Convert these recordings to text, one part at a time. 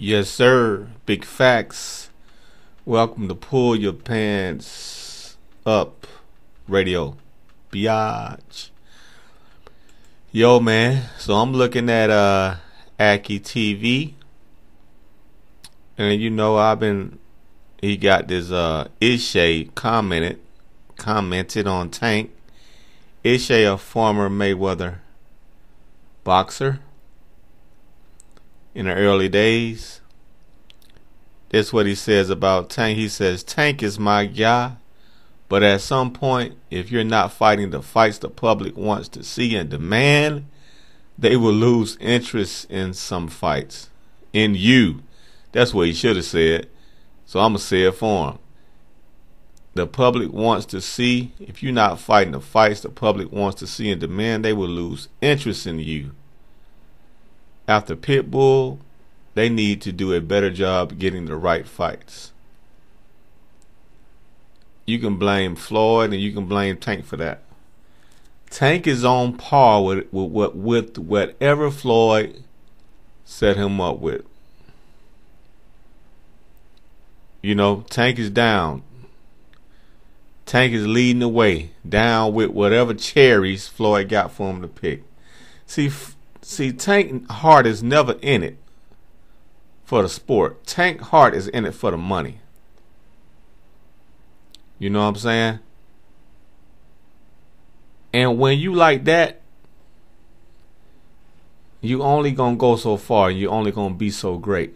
Yes, sir. Big facts. Welcome to Pull Your Pants Up Radio. Biatch. Yo, man. So I'm looking at uh Aki TV. And you know I've been he got this uh Ishe commented commented on Tank. Ishe a former Mayweather boxer in the early days. That's what he says about Tank. He says, Tank is my guy, but at some point, if you're not fighting the fights the public wants to see and demand, they will lose interest in some fights. In you. That's what he should have said. So I'm going to say it for him. The public wants to see, if you're not fighting the fights the public wants to see and demand, they will lose interest in you after Pitbull, they need to do a better job getting the right fights. You can blame Floyd and you can blame Tank for that. Tank is on par with with, with whatever Floyd set him up with. You know, Tank is down. Tank is leading the way, down with whatever cherries Floyd got for him to pick. See, See, Tank Heart is never in it for the sport. Tank Heart is in it for the money. You know what I'm saying? And when you like that, you only gonna go so far. and You only gonna be so great.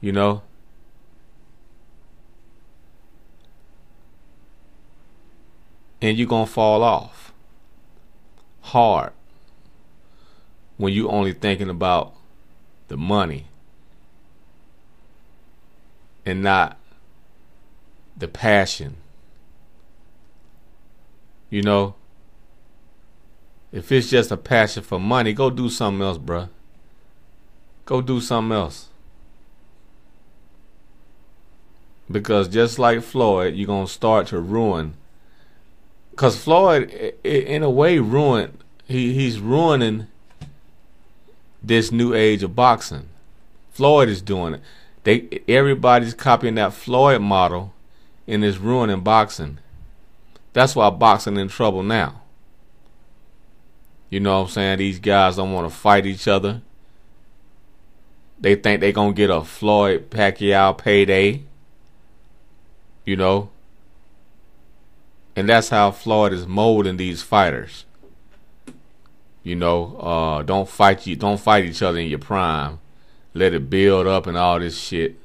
You know. And you gonna fall off hard when you only thinking about the money and not the passion. You know, if it's just a passion for money, go do something else, bruh. Go do something else. Because just like Floyd, you're going to start to ruin. Because Floyd, in a way, ruined. He, he's ruining this new age of boxing. Floyd is doing it. They everybody's copying that Floyd model and is ruining boxing. That's why boxing in trouble now. You know what I'm saying? These guys don't want to fight each other. They think they're gonna get a Floyd Pacquiao payday. You know? And that's how Floyd is molding these fighters. You know, uh, don't fight you. Don't fight each other in your prime. Let it build up and all this shit.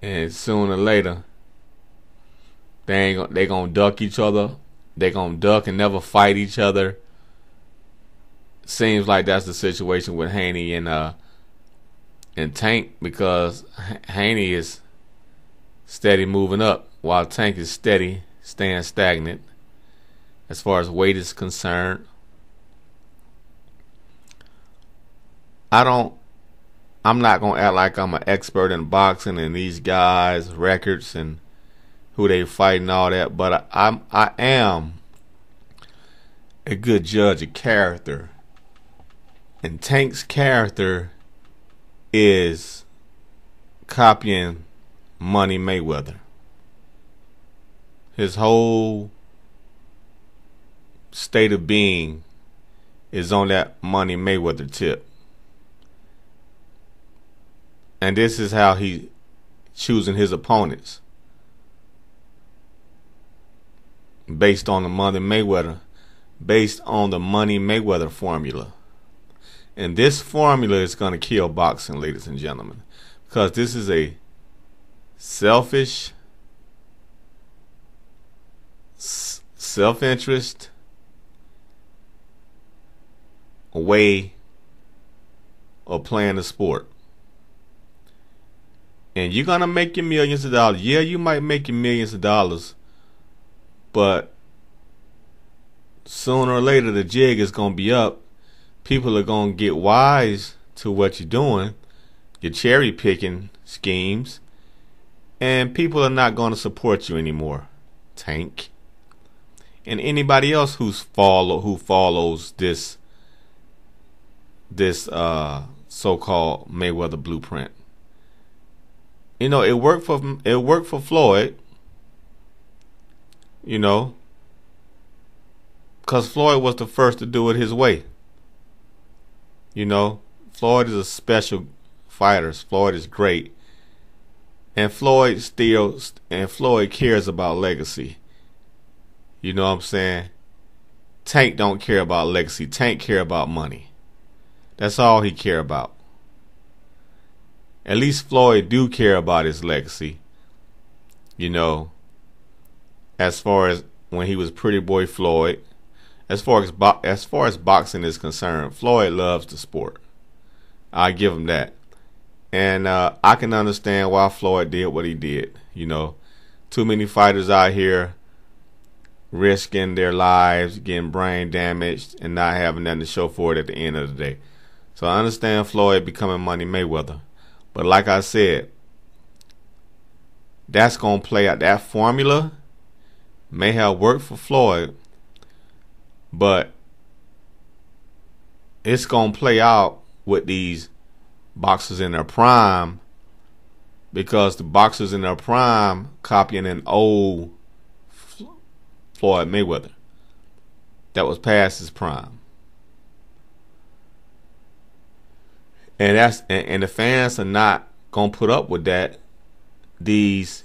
And sooner or later, they ain't they gonna duck each other. They gonna duck and never fight each other. Seems like that's the situation with Haney and uh and Tank because Haney is steady moving up while Tank is steady staying stagnant as far as weight is concerned. I don't I'm not gonna act like I'm an expert in boxing and these guys' records and who they fight and all that, but I, I'm I am a good judge of character. And Tank's character is copying Money Mayweather. His whole state of being is on that Money Mayweather tip. And this is how he choosing his opponents. Based on the Money Mayweather, based on the Money Mayweather formula. And this formula is going to kill boxing, ladies and gentlemen, because this is a selfish, self interest a way of playing the sport and you're gonna make your millions of dollars. Yeah, you might make your millions of dollars, but sooner or later the jig is gonna be up. People are gonna get wise to what you're doing, your cherry picking schemes, and people are not gonna support you anymore. Tank. And anybody else who's follow who follows this this uh so-called Mayweather blueprint. You know, it worked for it worked for Floyd. You know, because Floyd was the first to do it his way. You know, Floyd is a special fighter. Floyd is great, and Floyd still and Floyd cares about legacy. You know what I'm saying? Tank don't care about legacy. Tank care about money. That's all he care about. At least Floyd do care about his legacy. You know, as far as when he was Pretty Boy Floyd, as far as bo- as far as boxing is concerned, Floyd loves the sport. I give him that, and uh, I can understand why Floyd did what he did. You know, too many fighters out here risking their lives, getting brain damaged, and not having nothing to show for it at the end of the day. So I understand Floyd becoming Money Mayweather. But like I said, that's going to play out. That formula may have worked for Floyd, but it's going to play out with these boxers in their prime because the boxers in their prime copying an old Floyd Mayweather that was past his prime. And that's and, and, the fans are not gonna put up with that. These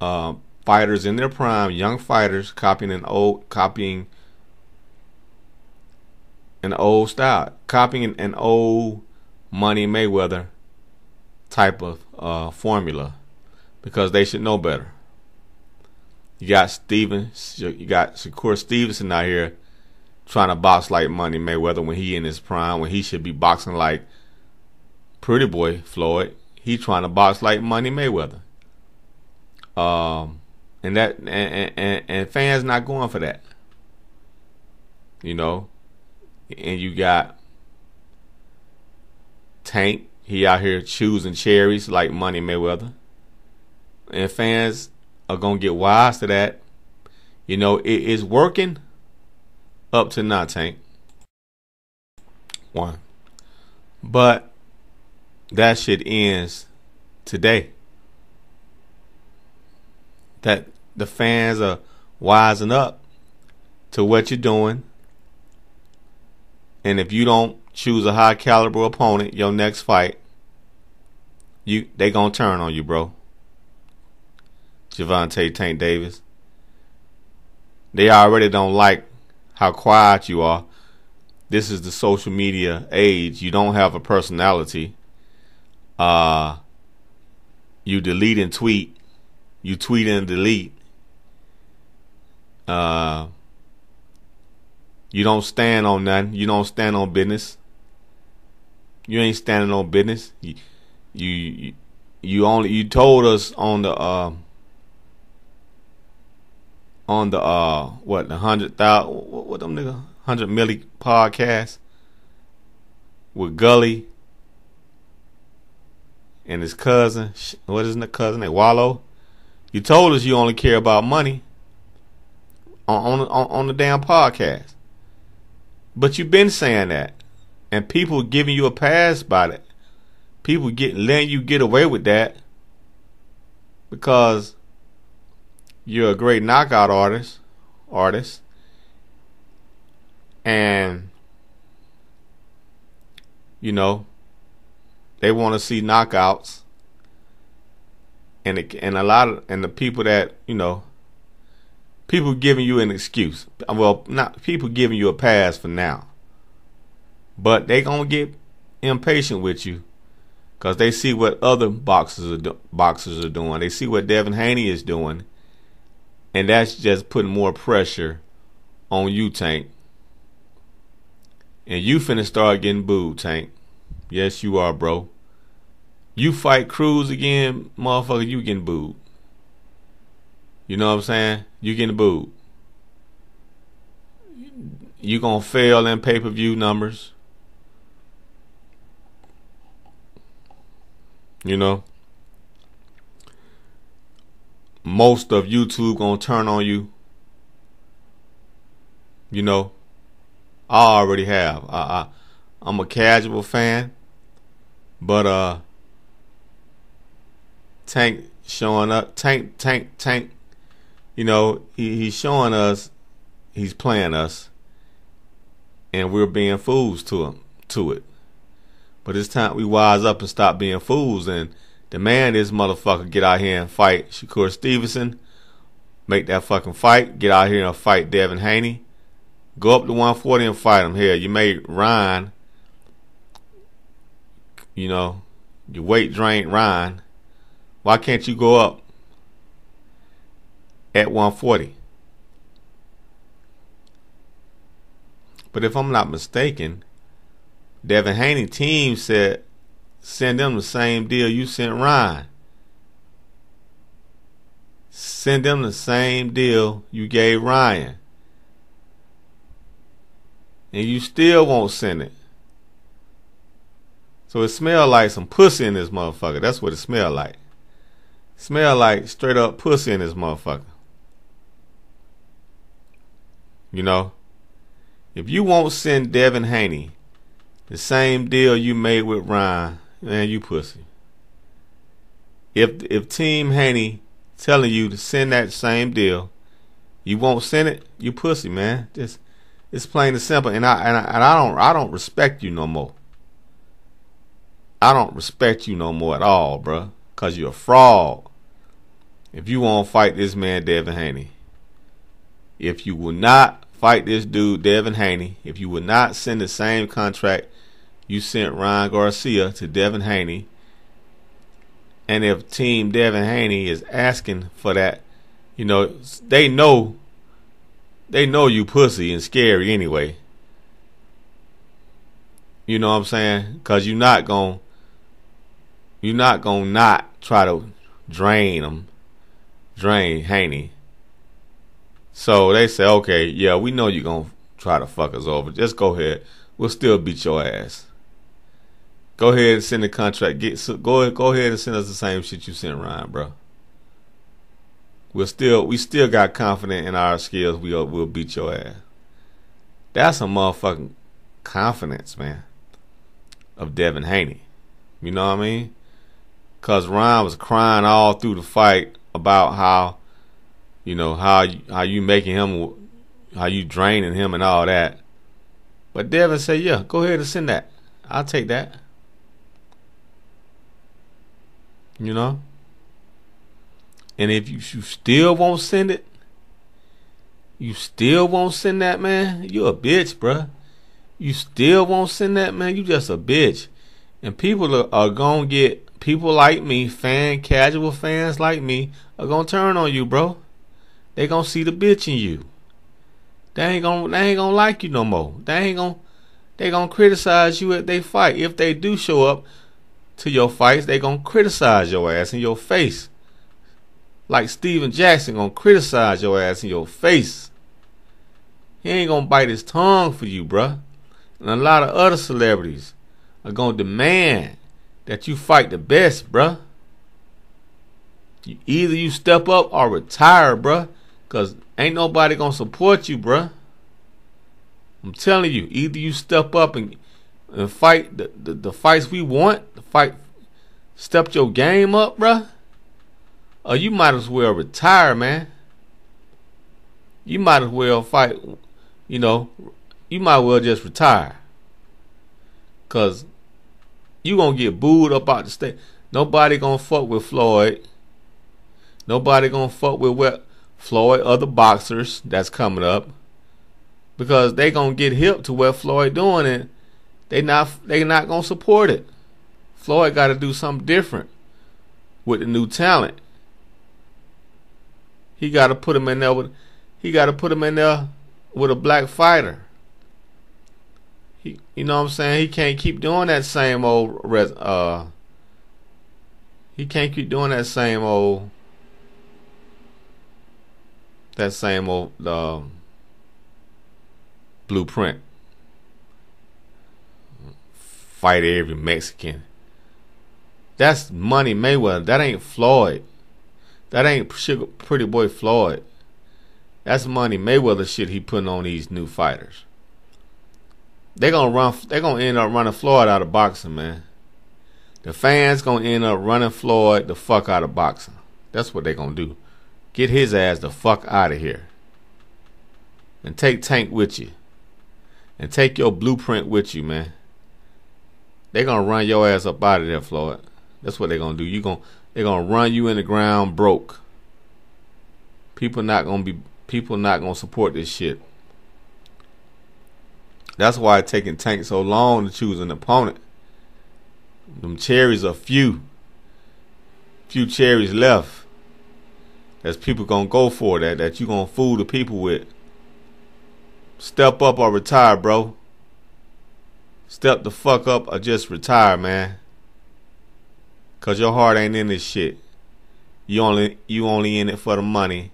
uh, fighters in their prime, young fighters, copying an old copying an old style, copying an old Money Mayweather type of uh, formula, because they should know better. You got Steven, you got Shakur Stevenson out here trying to box like Money Mayweather when he in his prime, when he should be boxing like Pretty boy Floyd, he trying to box like Money Mayweather. Um, and that and, and and fans not going for that. You know, and you got Tank. He out here choosing cherries like Money Mayweather, and fans are gonna get wise to that. You know, it is working up to now, Tank. One, but that shit ends today. That the fans are wising up to what you're doing. And if you don't choose a high caliber opponent your next fight, you they gonna turn on you, bro. Gervonta Tank Davis. They already don't like how quiet you are. This is the social media age. You don't have a personality uh, you delete and tweet, you tweet and delete. Uh, you don't stand on nothing. You don't stand on business. You ain't standing on business. You, you, you only you told us on the uh, on the uh what the hundred thousand what, what them nigga hundred milli podcast with Gillie and his cousin, what is the cousin name? Wallo. You told us you only care about money on on on the damn podcast, but you've been saying that, and people giving you a pass by it. People get letting you get away with that because you're a great knockout artist, artist, and you know they want to see knockouts, and it, and a lot of and the people that you know, people giving you an excuse. Well, not people giving you a pass for now, but they gonna get impatient with you because they see what other boxers are do- boxers are doing. They see what Devin Haney is doing, and that's just putting more pressure on you, Tank. And you finna start getting booed, Tank. Yes, you are, bro. You fight Cruz again, motherfucker, you getting booed. You know what I'm saying? You getting booed. You gonna fail in pay per view numbers. You know? Most of YouTube gonna turn on you. You know? I already have. I, I I'm a casual fan. But uh Tank showing up Tank Tank Tank you know, he, he's showing us he's playing us and we're being fools to him to it. But it's time we wise up and stop being fools and demand this motherfucker get out here and fight Shakur Stevenson. Make that fucking fight. Get out here and fight Devin Haney. Go up to 140 and fight him. Here, you made Ryan, you know, your weight drained Ryan. Why can't you go up at 140? But if I'm not mistaken, Devin Haney team said send them the same deal you sent Ryan. Send them the same deal you gave Ryan. And you still won't send it. So it smell like some pussy in this motherfucker. That's what it smell like. Smell like straight up pussy in this motherfucker. You know? If you won't send Devin Haney the same deal you made with Ryan, man, you pussy. If if Team Haney telling you to send that same deal, you won't send it, you pussy, man. Just it's plain and simple. And I and I, and I don't I don't respect you no more. I don't respect you no more at all, bruh. Cause you're a fraud. If you won't fight this man, Devin Haney. If you will not fight this dude, Devin Haney, if you will not send the same contract you sent Ryan Garcia to Devin Haney, and if Team Devin Haney is asking for that, you know, they know they know you pussy and scary anyway. You know what I'm saying? Cause you're not gonna you're not gonna not try to drain them, drain Haney. So they say, okay, yeah, we know you're to try to fuck us over. Just go ahead. We'll still beat your ass. Go ahead and send the contract. Get go ahead, go ahead and send us the same shit you sent Ryan, bro. We're still we still got confident in our skills. We'll we'll beat your ass. That's a motherfucking confidence, man. Of Devin Haney. You know what I mean? Cause Ryan was crying all through the fight about how you know how you, how you making him, how you draining him and all that. But Devin said, "Yeah, go ahead and send that. I'll take that." You know. And if you, you still won't send it, you still won't send that, man. You a bitch, bruh. You still won't send that, man. You just a bitch. And people are, are gonna get people like me, fan casual fans like me, are gonna turn on you, bro. They gonna see the bitch in you. They ain't gonna they ain't gonna like you no more. They ain't gonna they gonna criticize you if they fight. If they do show up to your fights, they gonna criticize your ass in your face. Like Stephen Jackson gonna criticize your ass in your face. He ain't gonna bite his tongue for you, bruh. And a lot of other celebrities are gonna demand that you fight the best, bruh. Either you step up or retire, bruh. Cause ain't nobody gonna support you, bruh. I'm telling you, either you step up and and fight the, the, the fights we want, the fight step your game up, bruh. Or you might as well retire, man. You might as well fight, you know, you might as well just retire. Cause you gonna get booed up out the state. Nobody gonna fuck with Floyd. Nobody gonna fuck with what Floyd, other boxers that's coming up, because they gonna get hip to what Floyd doing, and they not they not gonna support it. Floyd got to do something different with the new talent. He got to put him in there with he got to put him in there with a black fighter. You know what I'm saying? He can't keep doing that same old uh he can't keep doing that same old that same old uh, blueprint. Fight every Mexican. That's Money Mayweather. That ain't Floyd. That ain't Sugar, Pretty Boy Floyd. That's Money Mayweather shit he putting on these new fighters. They gonna run. They gonna end up running Floyd out of boxing, man. The fans gonna end up running Floyd the fuck out of boxing. That's what they gonna do. Get his ass the fuck out of here. And take Tank with you. And take your blueprint with you, man. They gonna run your ass up out of there, Floyd. That's what they gonna do. You gonna they gonna run you in the ground broke. People not gonna be people not gonna support this shit. That's why it's taking Tank so long to choose an opponent. Them cherries are few. Few cherries left. That's people gonna go for that. That you gonna fool the people with. Step up or retire, bro. Step the fuck up or just retire, man. Cause your heart ain't in this shit. You only you only in it for the money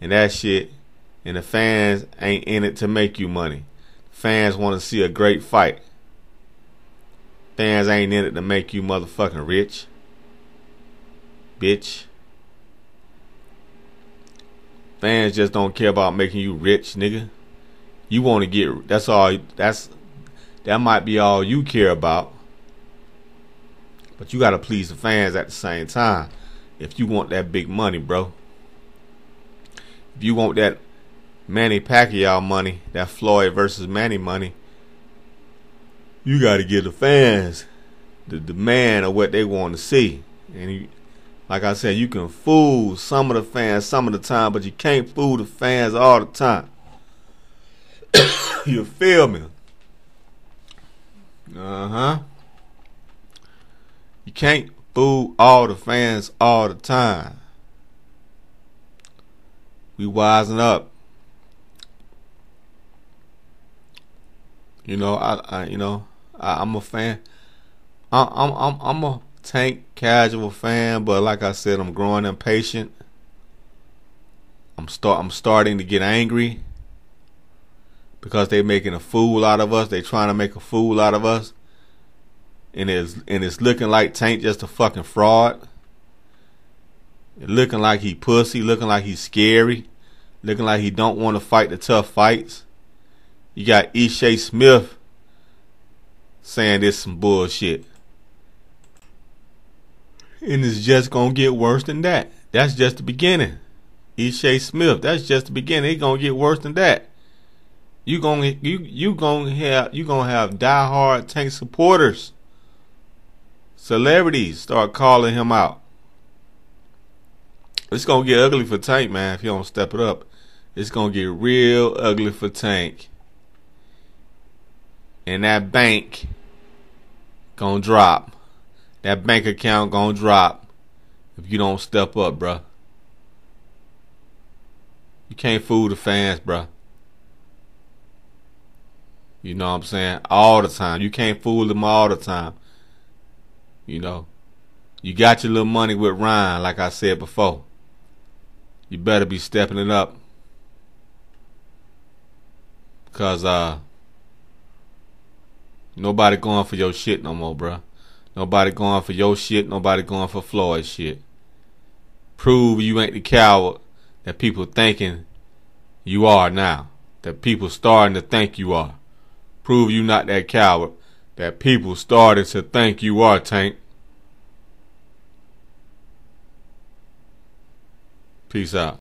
and that shit and the fans ain't in it to make you money. Fans want to see a great fight. Fans ain't in it to make you motherfucking rich. Bitch. Fans just don't care about making you rich, nigga. You want to get that's all that's that might be all you care about. But you got to please the fans at the same time if you want that big money, bro. If you want that Manny Pacquiao money, that Floyd versus Manny money, you got to give the fans the demand of what they want to see. And you, like I said, you can fool some of the fans some of the time, but you can't fool the fans all the time. you feel me? Uh huh. You can't fool all the fans all the time. We wising up. You know, I, I you know, I, am a fan. I, I'm, I'm, I'm a tank casual fan, but like I said, I'm growing impatient. I'm start, I'm starting to get angry because they're making a fool out of us. They're trying to make a fool out of us, and it's and it's looking like Tank just a fucking fraud. looking like he pussy, looking like he's scary, looking like he don't want to fight the tough fights. You got Ishe Smith saying this some bullshit. And it's just gonna get worse than that. That's just the beginning. Ishe Smith, that's just the beginning. It's gonna get worse than that. You gonna you you gonna have you gonna have diehard tank supporters. Celebrities start calling him out. It's gonna get ugly for Tank, man, if you don't step it up. It's gonna get real ugly for Tank and that bank gonna drop. That bank account gonna drop if you don't step up, bruh. You can't fool the fans, bruh. You know what I'm saying? All the time. You can't fool them all the time. You know. You got your little money with Ryan, like I said before. You better be stepping it up. Cause uh Nobody going for your shit no more, bruh. Nobody going for your shit. Nobody going for Floyd's shit. Prove you ain't the coward that people thinking you are now. That people starting to think you are. Prove you not that coward that people started to think you are, Tank. Peace out.